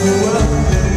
Oh, world